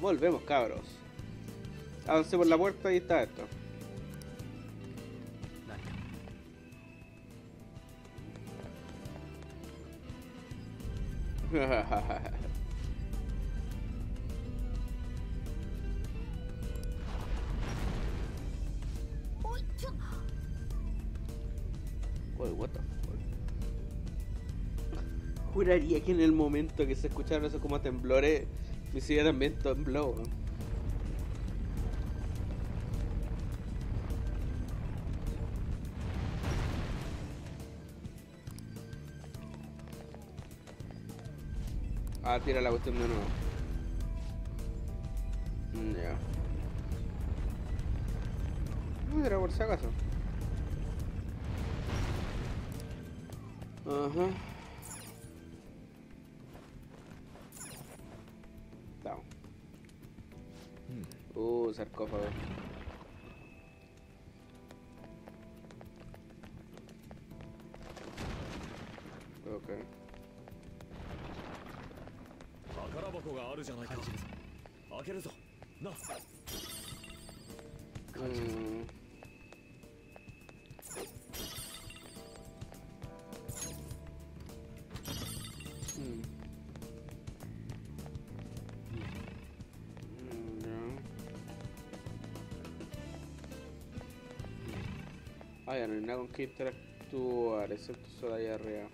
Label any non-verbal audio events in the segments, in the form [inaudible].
Volvemos, cabros. Avancé por la puerta y está esto. 何か Uy, what the fuck. Juraría que en el momento que se escucharon esos como temblores, mi silla también tembló. weón. Ah, tira la cuestión de nuevo. Mm, Ya. No era por si acaso. Ajá. あるじゃないか開けるぞなうん Ah, erano incontri interactuare, se tu solo IRA.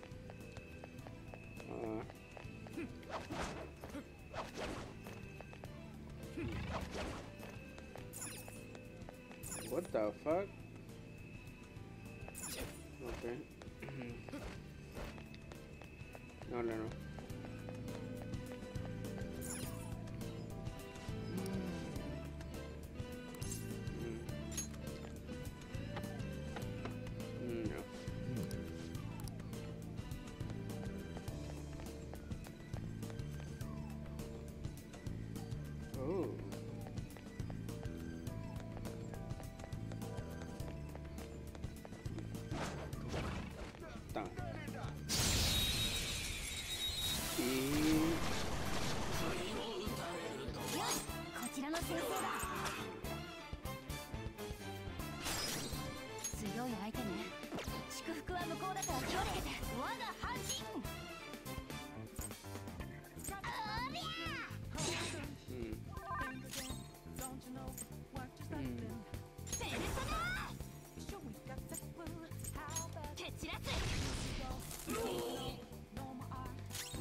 Fuck?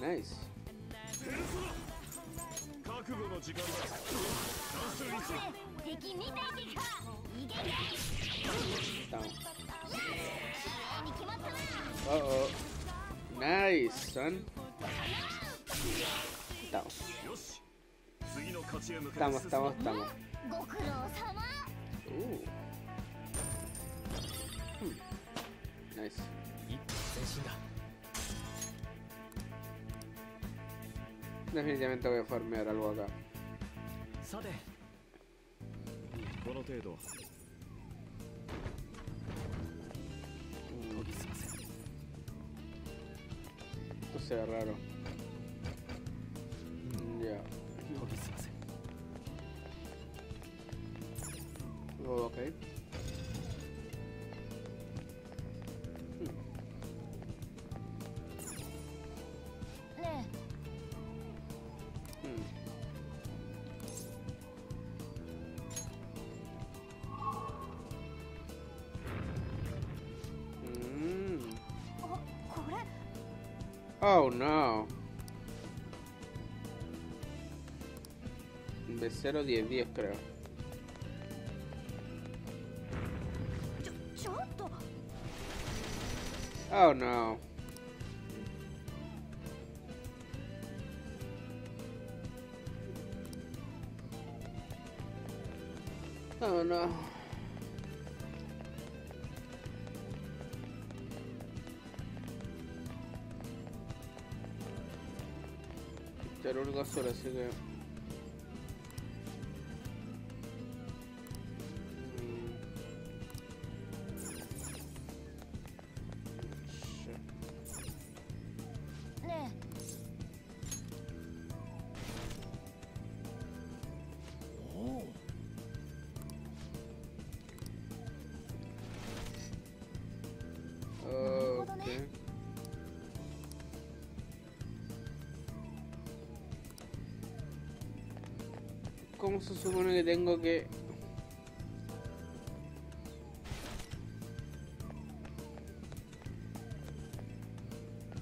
ないダ Nice, Ooh. definitivamente voy a farmear algo acá. Esto se raro. Ya. Oh, okay. Oh no. De 0 10 10 creo. Oh no. Oh no. Era cómo supone que tengo que...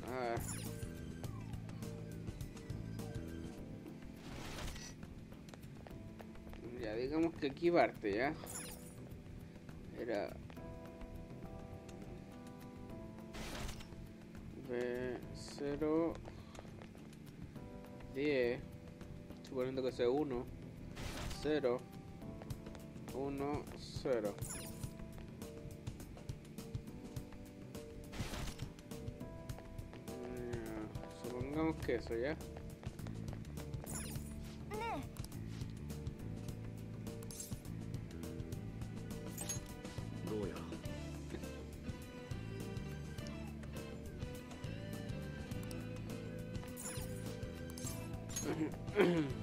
A ver. Ya, digamos que aquí parte, ¿ya? Era... B0... 10 suponiendo que sea 1 0 1 0 Ya, supongamos que eso ya ね [clears throat]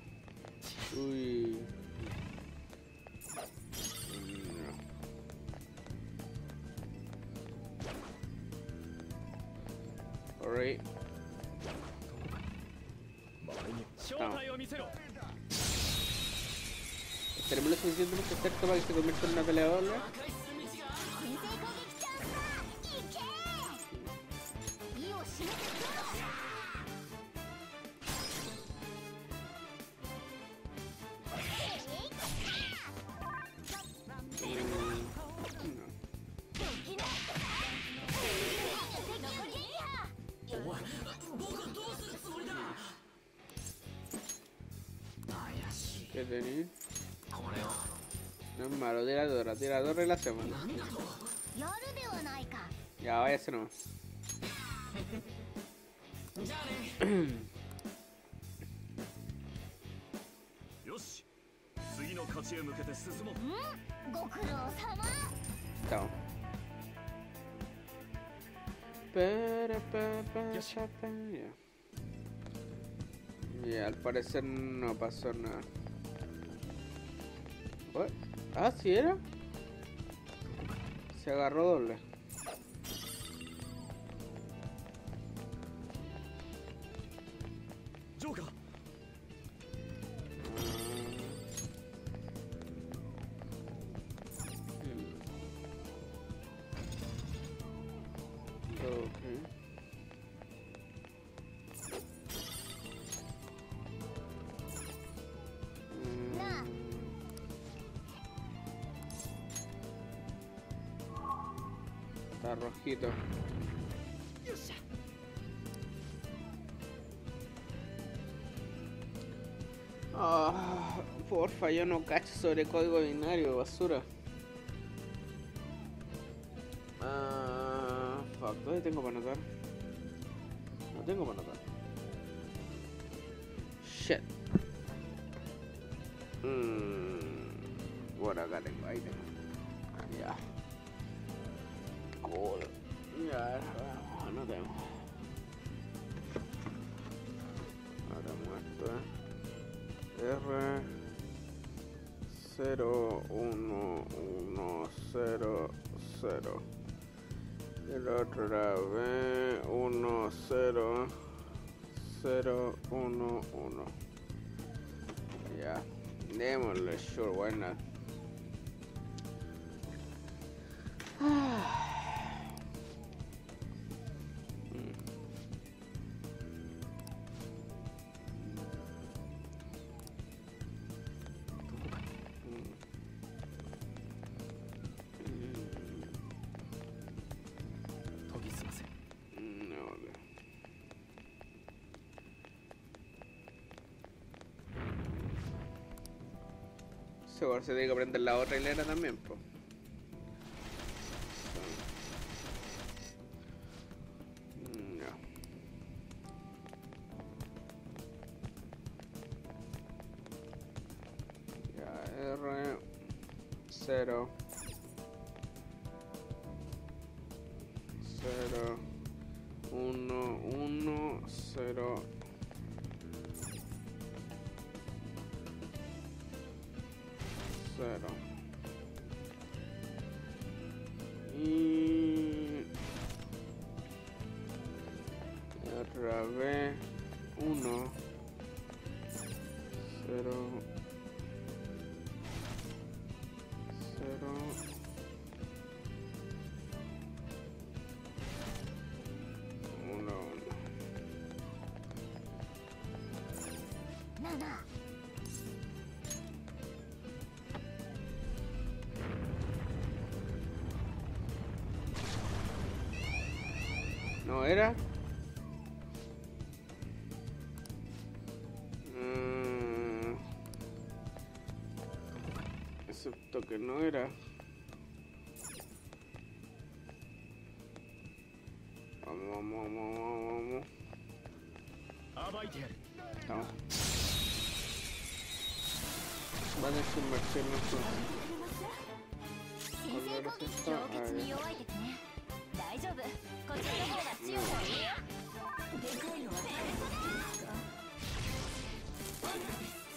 Sorry. Tenemos lo suficiente para que se convierta en una pelea doble. No es malo, de la torre la hacemos. Ya, váyase nomás. Ya, al parecer no pasó nada. Ah, ¿sí era? Se agarró doble. Rojito. Ah, porfa, yo no cacho sobre código binario, basura. Ah, fuck, ¿dónde tengo para anotar? No tengo para anotar. 1 1 0 0 el otro era B 1 0 0 1 1 ya. Démosle sure why not Seguro se tiene que prender la otra hilera también, po. No era. Mm. Excepto que no era. Vamos, vamos, vamos, vamos. 先制攻撃強決に弱いですね大丈夫こっちの方が強さをでかいのは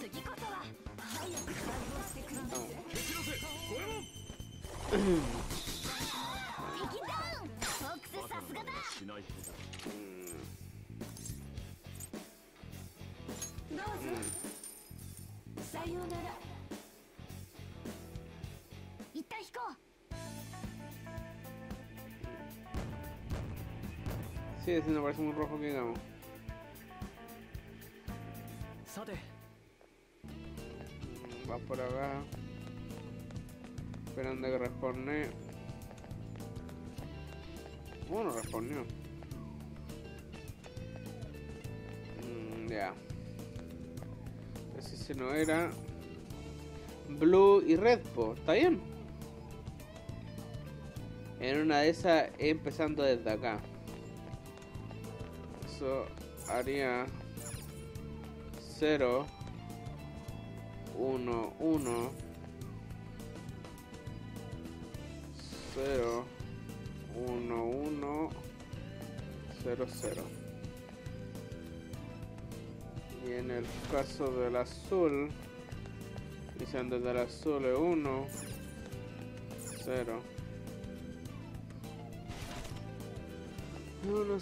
次こそは。早く反応してください敵のせ五右衛門 Sí, ese no parece muy rojo que digamos. Va por acá. Esperando que responde. Bueno, respondió. Mm, ya. Ese si no era. Blue y Red, po. ¿Está bien? En una de esas, empezando desde acá. Eso haría 0, 1, 1, 0, 1, 1, 0, 0. Y en el caso del azul, dicen desde el azul es 1, 0. 1,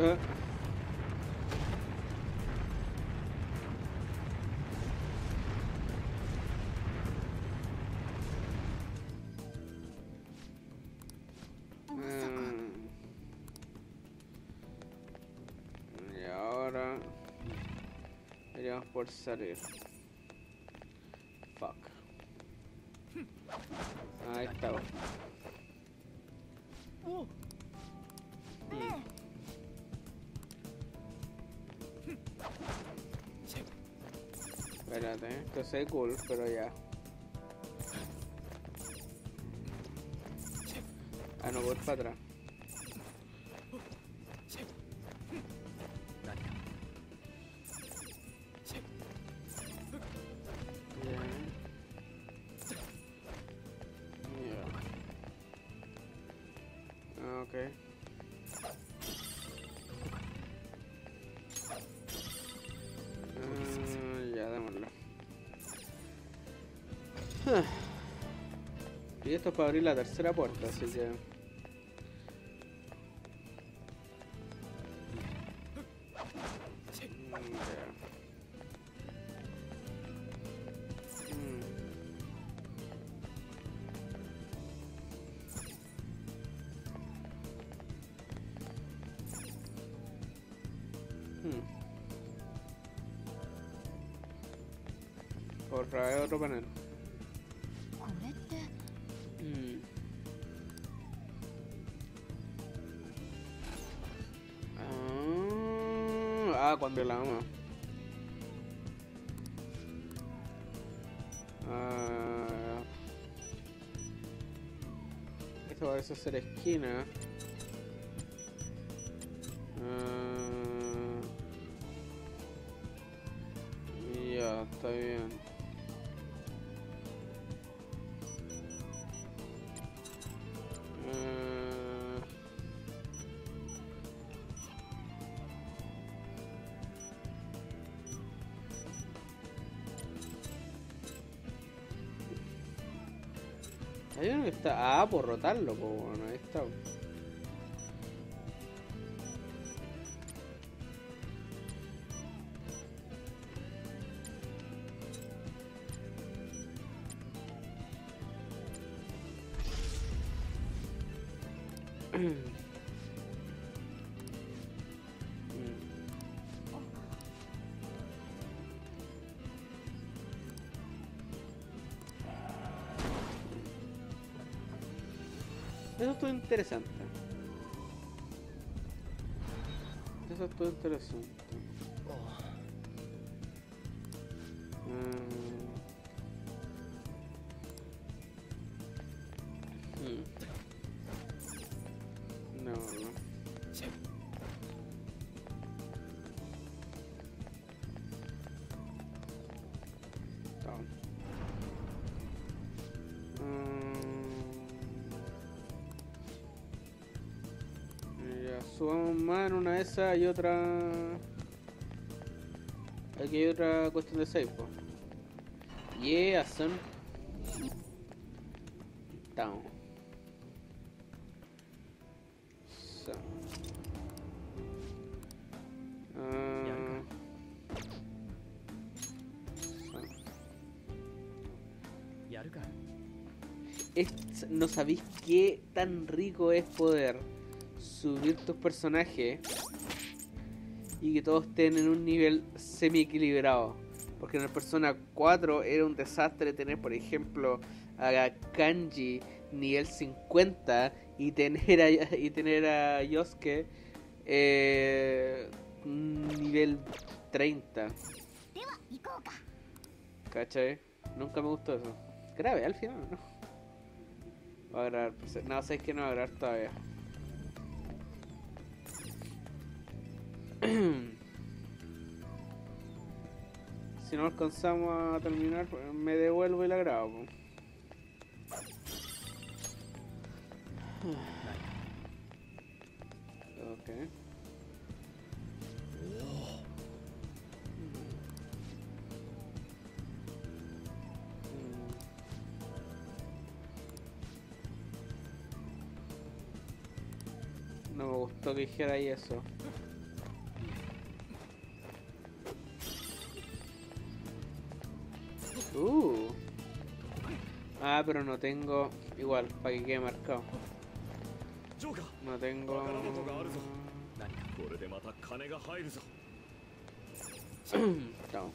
Mm. Y ahora iríamos por salir. Se ve cool, pero ya. Ah, no, voy para atrás. 何か Bien. Y esto es para abrir la tercera puerta, así que... Mm. Mm. Vez otro panel. Esto parece ser esquina. Ah. Ya, está bien. Ah, por rotarlo, pues bueno, ahí está. Interesante. Eso estuvo interesante. Mm. Hmm. No, no. subamos más una de esas y otra. Aquí hay otra cuestión de save. Yeah, son. Down. So. Uh... Es, no sabéis qué tan rico es poder subir tus personajes y que todos estén en un nivel semi equilibrado. Porque en el Persona 4 era un desastre tener, por ejemplo, a Kanji nivel 50 y tener a, y tener a Yosuke eh, nivel 30. ¿Cachai? Nunca me gustó eso. Grave, al final, ¿no? Va a grabar. No, sé que no va a grabar todavía. [clears throat] si no alcanzamos a terminar, pues, me devuelvo y la grabo. No me gustó que dijera ahí eso. pero no tengo... Igual, para que quede marcado. No tengo... [coughs] no.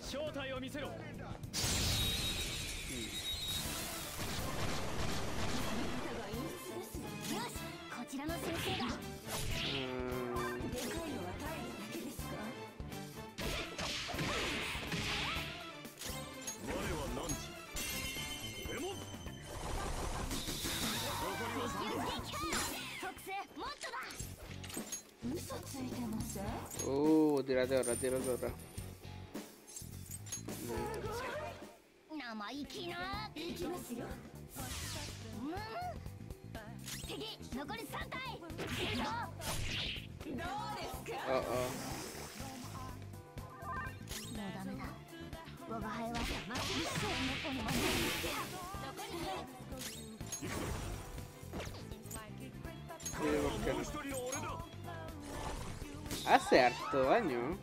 Mm. らでらでらでら生意気な行きますようん敵残り3体いるぞどうですか Oh, oh. もうダメだ我が輩は一生猫にもなるどこに hace harto daño.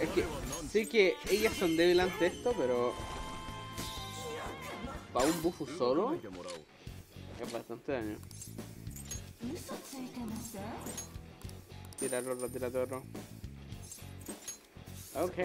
Es que sé que ellas son débiles ante esto, pero... Para un bufu solo... Es bastante daño. Tira rorro, tira rorro. Ok.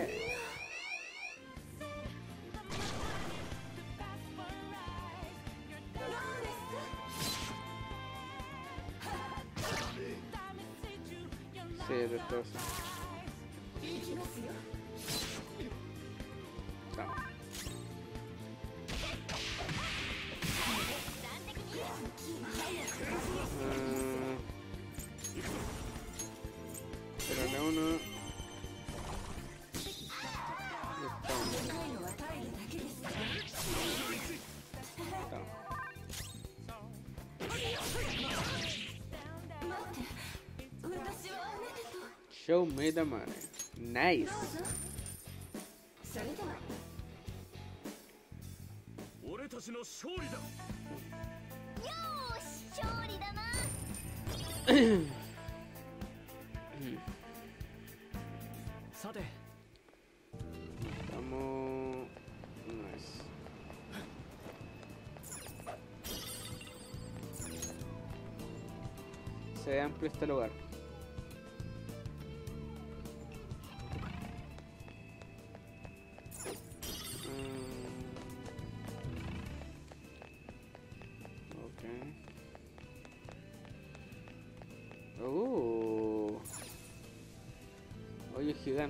Show me the money. Nice. Nice. Se amplio este lugar.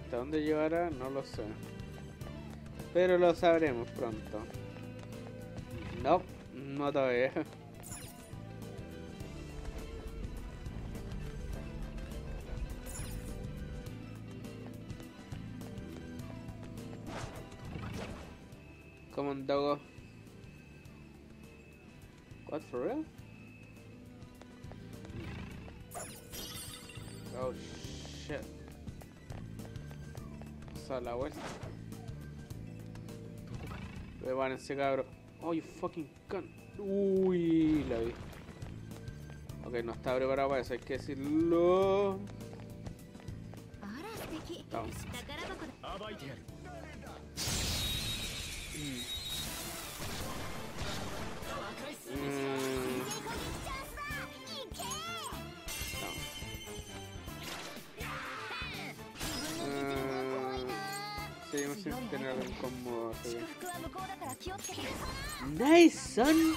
Oye, gigante, ¿a dónde llevará? No lo sé. Pero lo sabremos pronto. No, no todavía. Come on, doggo. What, for real? Oh, shit pasa la vuelta. Prepárense, cabro. Oh, you fucking can. Uy, la vi. Ok, no está preparado para eso, hay que decirlo. Vamos. Mm. should tener algún combo ah, Nice, son!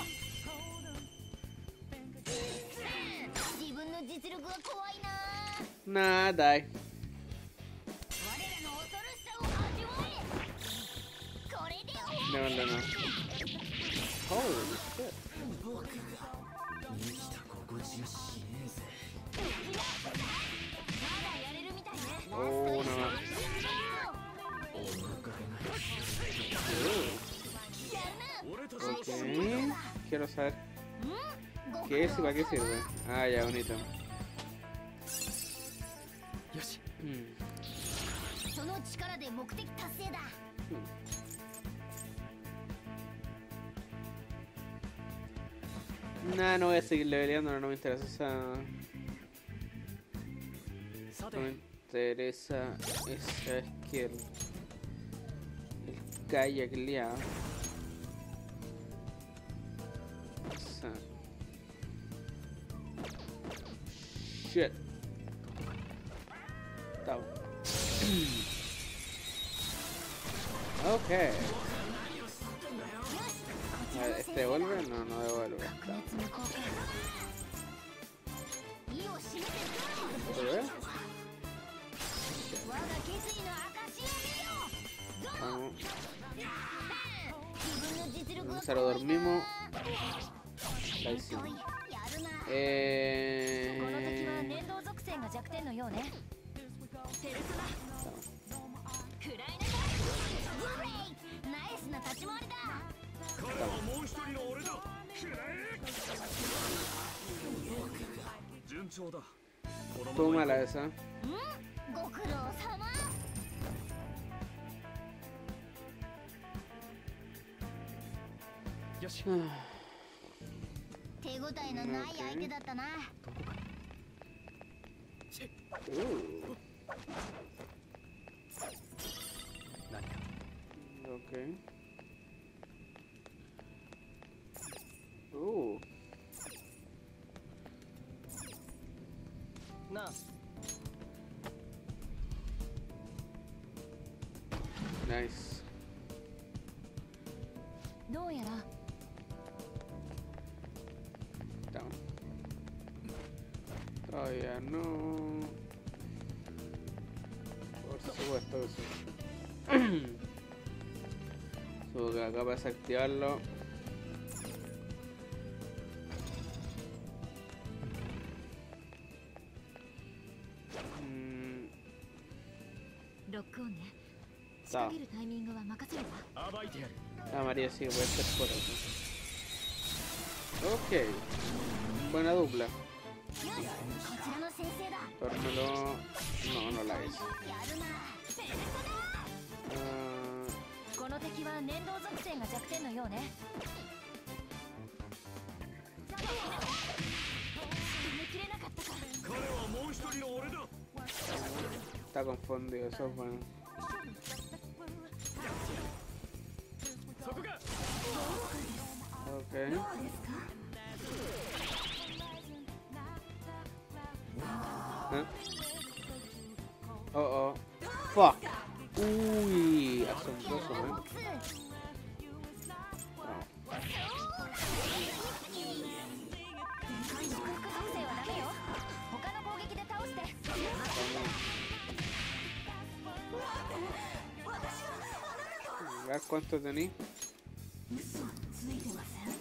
Nah, die. No, no, no. Holy. quiero saber. ¿Qué es y para qué sirve? Ah, ya, bonito. Hmm. No voy a seguir leveleando, no, me interesa esa... No me interesa esa skill. El kayak liado. ¿Qué? ¿Este vuelve? No, no devuelve. ¿Vuelve? Vamos. Lo dormimos. Eh... ナイス立ち回りだ Tómala esa. Okay. ok. Uh, なあ Nice. どうやら Down. Todavía no. Por supuesto que Subo que acá para desactivarlo. Está. La María sí puede ser por aquí. Ok. Buena dupla. Tórmelo. No, no la es. 敵は粘土属性が弱点のようね彼はもう一人の俺だ está confundido, eso が Ok. ¿Eh? Oh, oh. Fuck. Uy, asombroso, ボ A cuánto tenéis.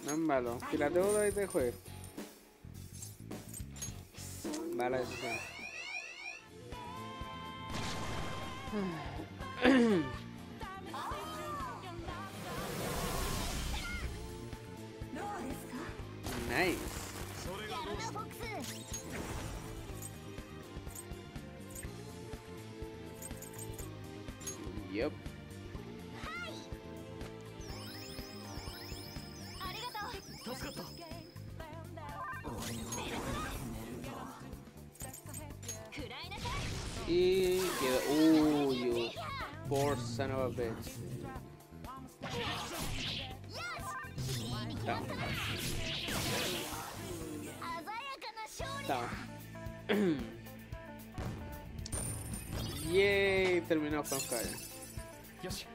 No es malo. si Tira todo y te juego. Mala decisión. Hmm. し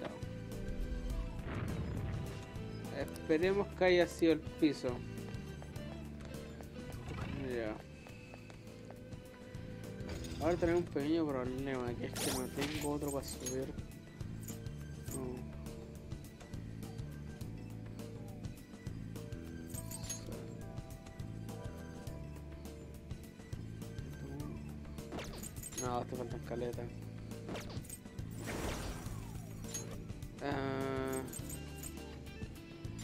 Down. Esperemos que haya sido el piso. Ahora tenemos un pequeño problema, que es que no tengo otro para subir. No. Te faltan caleta. Ah,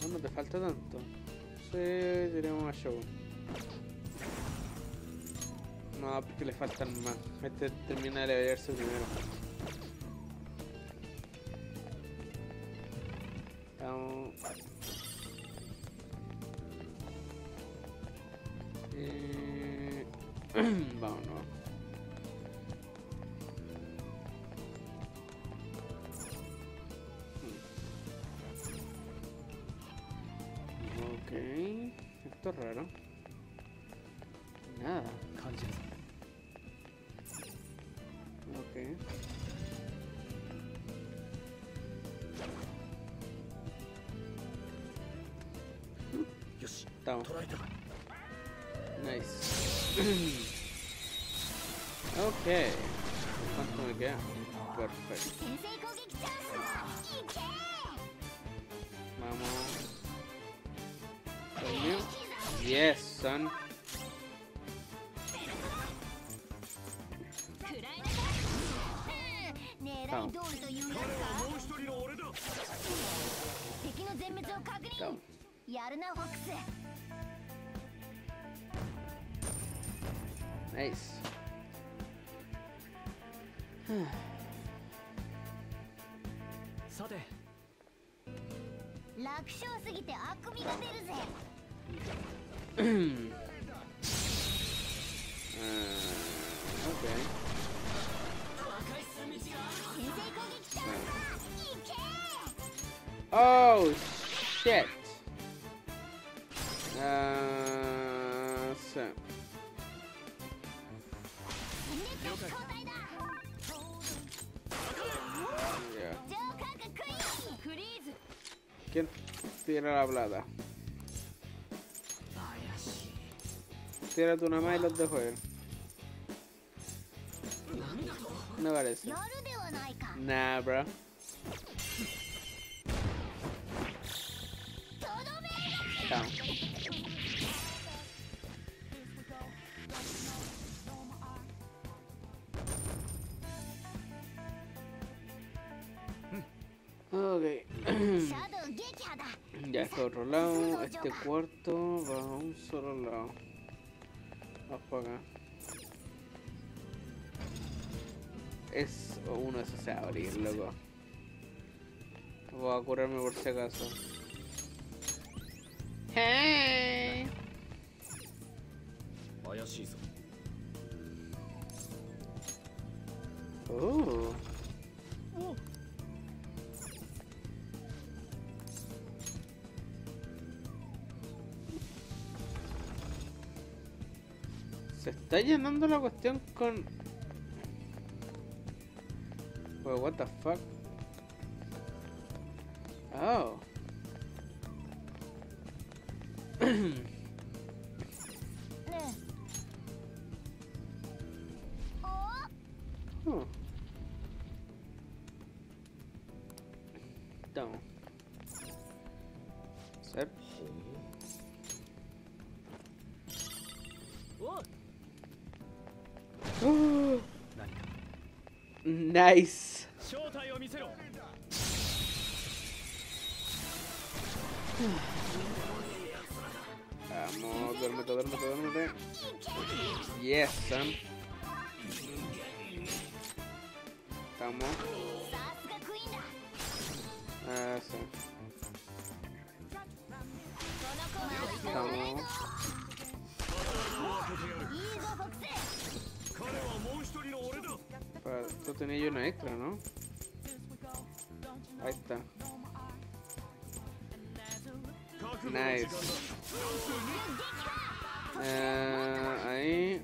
no, te falta tanto. Sí, tiremos más show. No, porque le faltan más. Este termina de levelarse primero. Estamos. Eh. [clears throat] Ok, esto es raro. Nada. Okay. Down. Nice. [clears throat] okay. Again. Perfect. Mama. Yes, son. 狙い通りというやつかもう一人の俺だ敵の全滅を確認.やるなフォックス Nice. さて。楽勝すぎて Oh, shit. Uh, so. Yeah. ¿Quién tiene la plata? Tira tu nada y los dejo ir. No parece. Nah, bro. otro lado, este cuarto va a un solo lado. Más para acá. Es uno de esos se abre, loco. Voy a curarme por si acaso. Hey. Oh. Se está llenando la cuestión con... Well, what the fuck? Oh. Nice. Yes, son. Nice. Uh, I...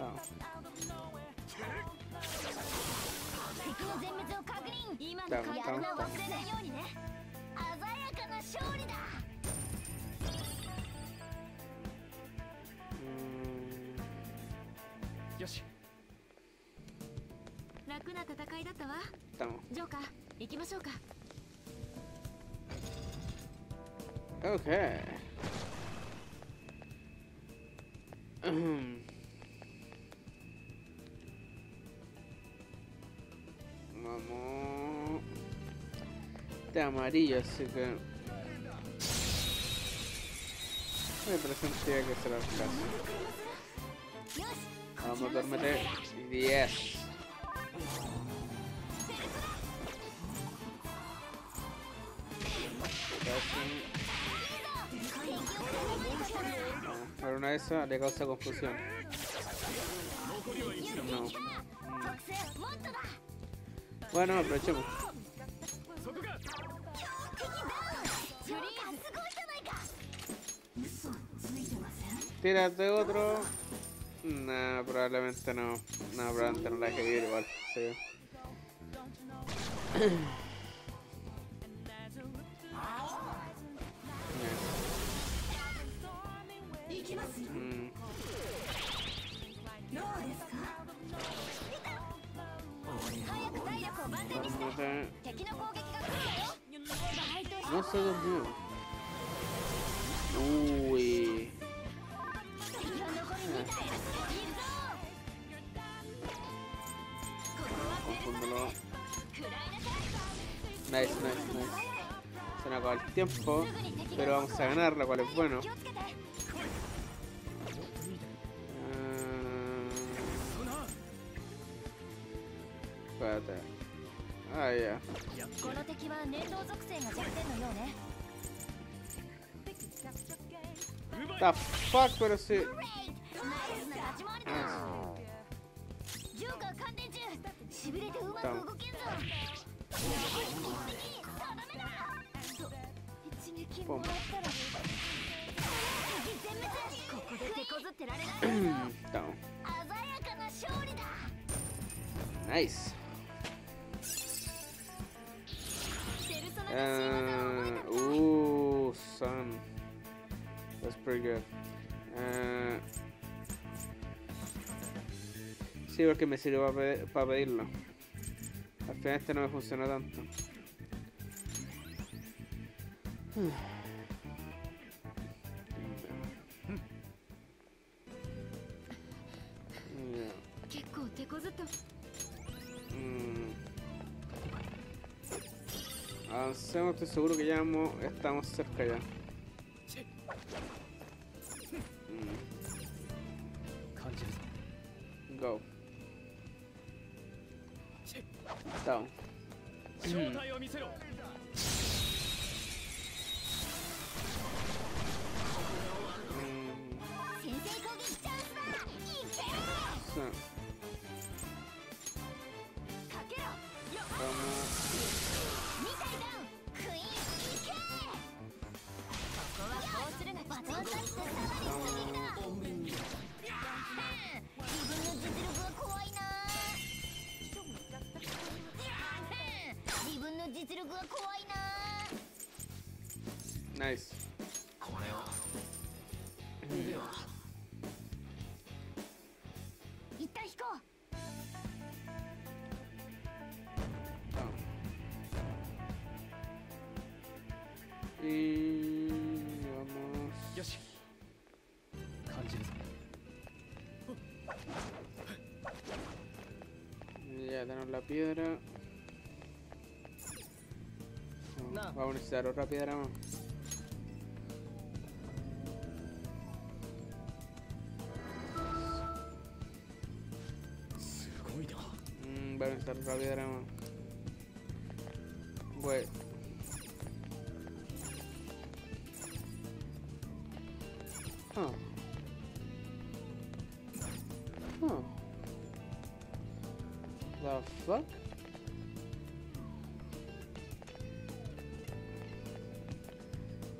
Oh. Down, don't. よし楽な戦いだったわジョーカー行きましょうか Okay. [clears throat] Vamos. De amarillo, así que. Me presentía que será el caso. Vamos, duérmete. 10. a esa le causa confusión. No. Bueno, aprovechemos. Tírate otro. Nah, probablemente no. No, probablemente no la hay que vivir igual. Sí. solo Blue. Uy. Confúndelo. Nice, nice, nice. Se nos acaba el tiempo, pero vamos a ganar, lo cual es bueno. Ah, ah ya. Yeah. この敵は燃料属性が弱点のようね The fuck, 滅ここで手こずってられない鮮や Down. かな勝利だ Nice. ペルソナが新 Eh, uh, ooh, son. That's pretty good. Eh, sí, porque me sirvió para, pedirlo. Al final este no me funcionó tanto. Mm. Avancemos, estoy seguro que ya estamos cerca ya. Mm. Go. Down. Nice. これを Mm, では一旦引こう down. Y vamos. よし感じるぞ Ya tenemos la piedra. No. Vamos a necesitar otra piedra más. Vamos a necesitar otra piedra más. Wait. Huh. Huh. The fuck?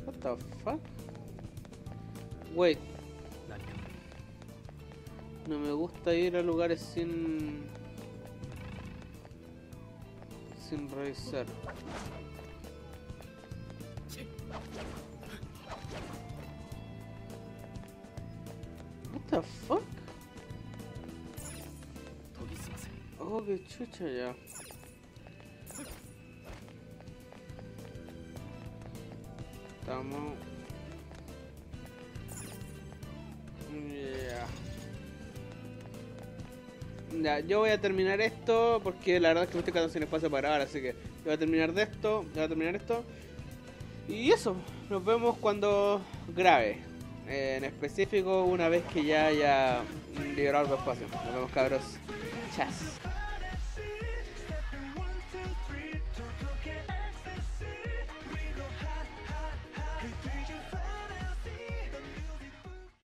What the fuck? Wait, no me gusta ir a lugares sin. What the fuck? Oge yeah. Tamo. Ya, yo voy a terminar esto porque la verdad es que me estoy quedando sin espacio para grabar, así que yo voy a terminar de esto, voy a terminar esto. Y eso, nos vemos cuando grabe. En específico, una vez que ya haya liberado el espacio. Nos vemos cabros.